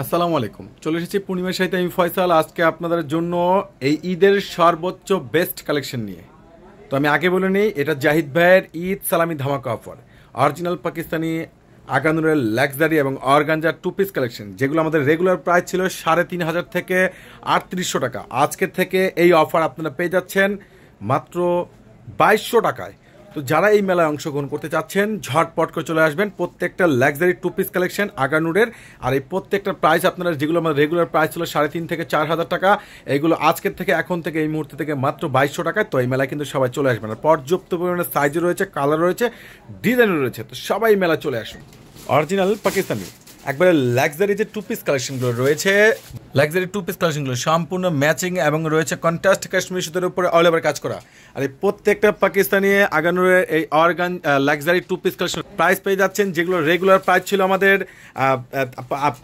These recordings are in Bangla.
আসসালামু আলাইকুম। চলে এসেছি পূর্ণিমার সাথে। আমি ফয়সাল। আজকে আপনাদের জন্য এই ঈদের সর্বোচ্চ বেস্ট কালেকশন নিয়ে। তো আমি আগে বলে নিই, এটা জাহিদ ভাইয়ের ঈদ সালামি ধামাকা অফার অরিজিনাল পাকিস্তানি আগানুরের লাক্সারি এবং অর্গানজার টু পিস কালেকশন যেগুলো আমাদের রেগুলার প্রাইস ছিল সাড়ে তিন হাজার থেকে আটত্রিশশো টাকা। আজকে থেকে এই অফার আপনারা পেয়ে যাচ্ছেন মাত্র বাইশশো টাকায়। তো যারা এই মেলায় অংশগ্রহণ করতে চাচ্ছেন, ঝটপট করে চলে আসবেন। প্রত্যেকটা লাক্সারি টু পিস কালেকশন আগানুরের। আর এই প্রত্যেকটা প্রাইস আপনারা যেগুলো আমার রেগুলার প্রাইস ছিল সাড়ে তিন থেকে চার হাজার টাকা এইগুলো আজকের থেকে, এখন থেকে, এই মুহূর্তে থেকে মাত্র বাইশশো টাকায়। তো এই মেলায় কিন্তু সবাই চলে আসবেন। আর পর্যাপ্ত পরিমাণে সাইজও রয়েছে কালার রয়েছে ডিজাইনও রয়েছে। তো সবাই মেলা চলে আসুন। অরিজিনাল পাকিস্তানি একবারে লাক্সারি যে টু পিস কালেকশনগুলো রয়েছে লাক্সারি টু পিস কালেকশনগুলো সম্পূর্ণ ম্যাচিং এবং রয়েছে কন্ট্রাস্ট কাশ্মীর সুতোর উপরে অল ওভার কাজ করা। আর এই প্রত্যেকটা পাকিস্তানি আগানোর এই organ luxury two piece collection price পেয়ে যাচ্ছেন, যেগুলো রেগুলার প্রাইস ছিল আমাদের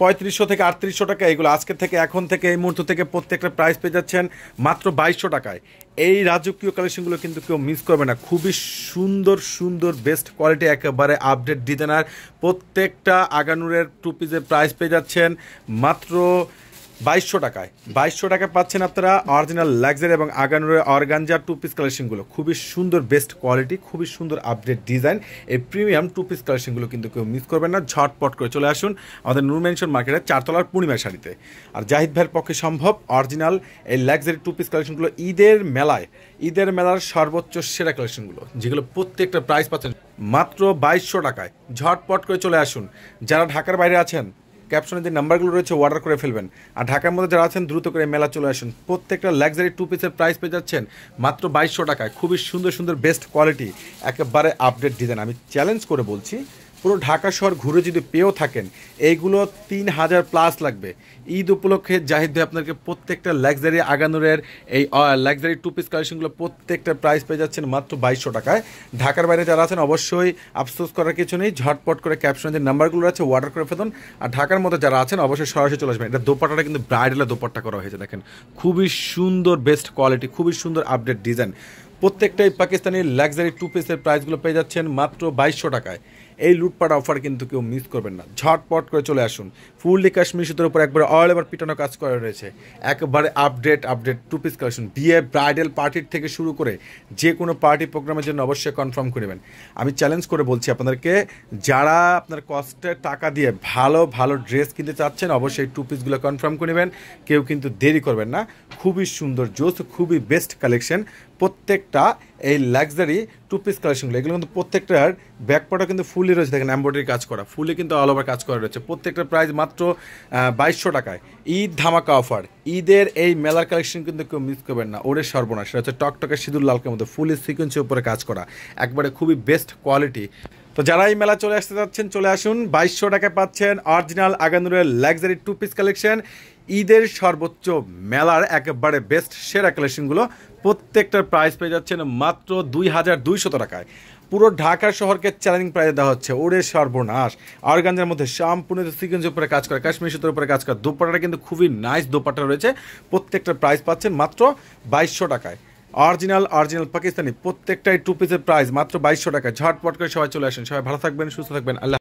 পঁয়ত্রিশশো থেকে আটত্রিশশো টাকা, এগুলো আজকে থেকে, এখন থেকে, এই মুহূর্ত থেকে প্রত্যেকটা প্রাইস পেয়ে যাচ্ছেন মাত্র বাইশশো টাকায়। এই রাজকীয় কালেকশনগুলো কিন্তু কেউ মিস করবে না। খুবই সুন্দর সুন্দর বেস্ট কোয়ালিটি একেবারে আপডেট ডিজাইনার প্রত্যেকটা আগানুরের টু পিসের প্রাইস পেয়ে যাচ্ছেন। মাত্র বাইশশো টাকায়। বাইশশো টাকায় পাচ্ছেন আপনারা অরিজিনাল লাক্সারি এবং আগানুরের অর্গানজার টু পিস কালেকশনগুলো খুবই সুন্দর বেস্ট কোয়ালিটি খুবই সুন্দর আপডেট ডিজাইন এই প্রিমিয়াম টু পিস কালেকশনগুলো কিন্তু কেউ মিস করবেন না, ঝটপট করে চলে আসুন আমাদের নূর মেনশন মার্কেটের চারতলার পূর্ণিমা শাড়িতে। আর জাহিদ ভাইয়ের পক্ষে সম্ভব অরিজিনাল এই লাক্সারি টু পিস কালেকশনগুলো ঈদের মেলায়। ঈদের মেলার সর্বোচ্চ সেরা কালেকশনগুলো যেগুলো প্রত্যেকটা প্রাইস পাচ্ছেন। মাত্র বাইশশো টাকায়। ঝটপট করে চলে আসুন। যারা ঢাকার বাইরে আছেন ক্যাপশনে যে নাম্বারগুলো রয়েছে অর্ডার করে ফেলবেন। আর ঢাকার মধ্যে যারা আছেন, দ্রুত করে মেলা চলে আসুন। প্রত্যেকটা লাক্সারি টু পিসের প্রাইস পেয়ে যাচ্ছেন মাত্র বাইশশো টাকায়। খুবই সুন্দর সুন্দর বেস্ট কোয়ালিটি একেবারে আপডেট ডিজাইন আমি চ্যালেঞ্জ করে বলছি পুরো ঢাকা শহর ঘুরে যদি পেয়েও থাকেন, এইগুলো তিন হাজার প্লাস লাগবে। ঈদ উপলক্ষে জাহিদ ভাই আপনাকে প্রত্যেকটা লাক্সারি আগানুরের এই লাক্সারি টু পিস কালেকশনগুলো প্রত্যেকটা প্রাইস পেয়ে যাচ্ছেন মাত্র বাইশশো টাকায়। ঢাকার বাইরে যারা আছেন অবশ্যই আফসোস করার কিছু নেই, ঝটপট করে ক্যাপশনে যে নাম্বারগুলো আছে অর্ডার করে ফেলুন। আর ঢাকার মধ্যে যারা আছেন অবশ্যই সরাসরি চলে আসবেন। এটা দোপাটাটা কিন্তু ব্রাইডালে দোপাট্টা করা হয়েছে, দেখেন। খুবই সুন্দর বেস্ট কোয়ালিটি খুবই সুন্দর আপডেট ডিজাইন প্রত্যেকটাই পাকিস্তানি লাক্সারি টু পিসের প্রাইসগুলো পেয়ে যাচ্ছেন মাত্র বাইশশো টাকায়। এই লুটপাট অফার কিন্তু কেউ মিস করবেন না। ঝটপট করে চলে আসুন। ফুললি কাশ্মীর সুতোর উপর একবারে অল এবার পিটানো কাজ করা রয়েছে। একবারে update update two piece collection বিয়ে ব্রাইডাল পার্টির থেকে শুরু করে যে কোনো পার্টি প্রোগ্রামের জন্য অবশ্যই কনফার্ম করবেন আমি চ্যালেঞ্জ করে বলছি আপনাদেরকে, যারা আপনার কষ্টে টাকা দিয়ে ভালো ভালো ড্রেস কিনতে চাচ্ছেন, অবশ্যই টু পিসগুলো কনফার্ম করে নেবেন। কেউ কিন্তু দেরি করবেন না। খুবই সুন্দর জোস খুবই বেস্ট কালেকশন প্রত্যেকটা এই লাক্সারি টু পিস কালেকশনগুলো এগুলো কিন্তু প্রত্যেকটার ব্যাকপাটা কিন্তু ফুলই রয়েছে। দেখেন অ্যাম্বয়ডারি কাজ করা ফুলে কিন্তু অল ওভার কাজ করা রয়েছে। প্রত্যেকটা প্রাইস মাত্র বাইশশো টাকায়। ঈদ ধামাকা অফার ঈদের এই মেলার কালেকশন কিন্তু কেউ মিস করবেন না। ওরে সর্বনাশ। সেটা হচ্ছে টকটকে সিঁদুর লালকের মধ্যে ফুলি সিকুয়েন্সের উপরে কাজ করা। একবারে খুবই বেস্ট কোয়ালিটি তো যারা এই মেলা চলে আসতে যাচ্ছেন চলে আসুন। বাইশশো টাকায় পাচ্ছেন অরিজিনাল আগানুরের লাক্সারি টু পিস কালেকশন ঈদের সর্বোচ্চ মেলার একেবারে বেস্ট সেরা কালেকশনগুলো প্রত্যেকটার প্রাইস পেয়ে যাচ্ছেন মাত্র দুই হাজার দুইশত টাকায়। পুরো ঢাকা শহরকে চ্যালেঞ্জিং প্রাইজে দেওয়া হচ্ছে। ওরে সর্বনাশ। অর্গানজার মধ্যে সম্পূর্ণ সিকোয়েন্সের উপরে কাজ করে, কাশ্মীর সুতোর উপরে কাজ করে দোপাটাটা কিন্তু খুবই নাইস দোপাটা রয়েছে। প্রত্যেকটার প্রাইস পাচ্ছেন মাত্র বাইশশো টাকায়। অরিজিনাল অরিজিনাল পাকিস্তানি প্রত্যেকটাই টু পিসের প্রাইস মাত্র বাইশশো টাকা। ঝটপট করে সবাই চলে আসেন। সবাই ভালো থাকবেন, সুস্থ থাকবেন। আল্লাহ